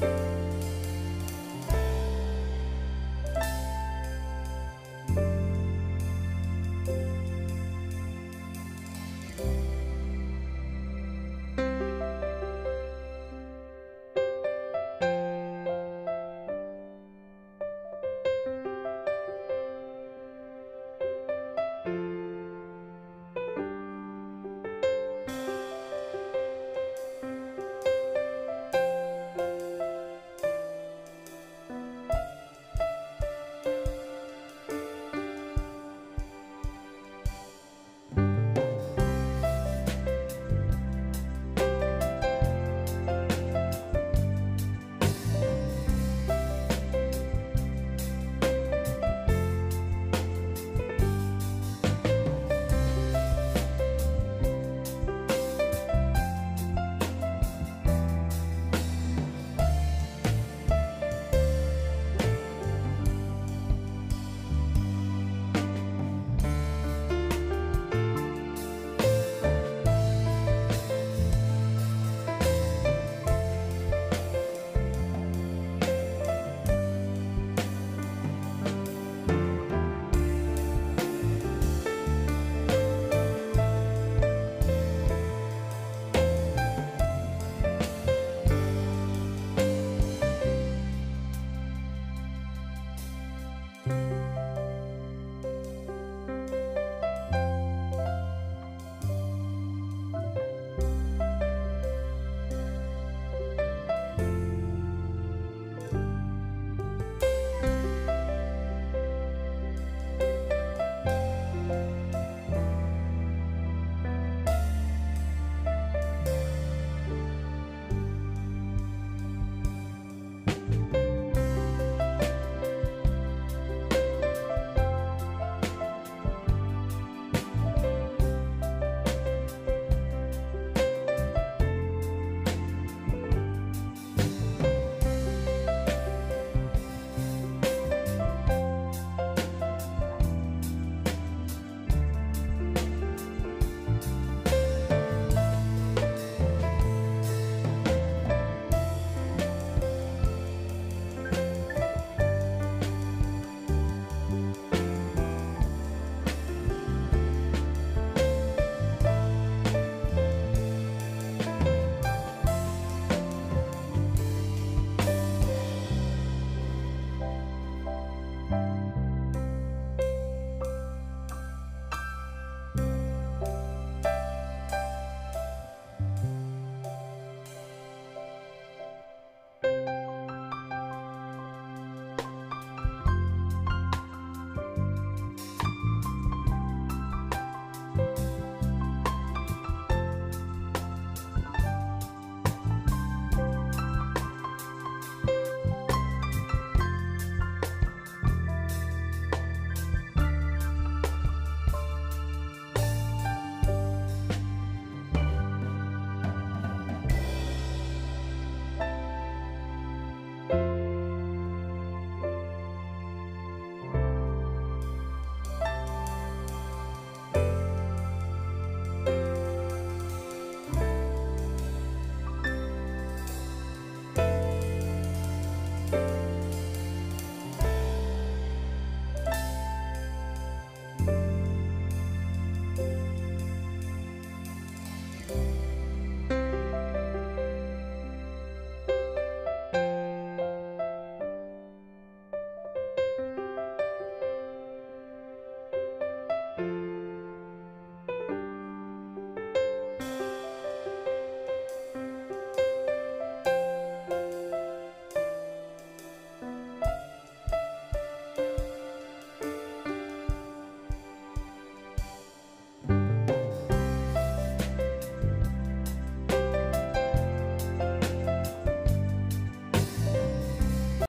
Bye.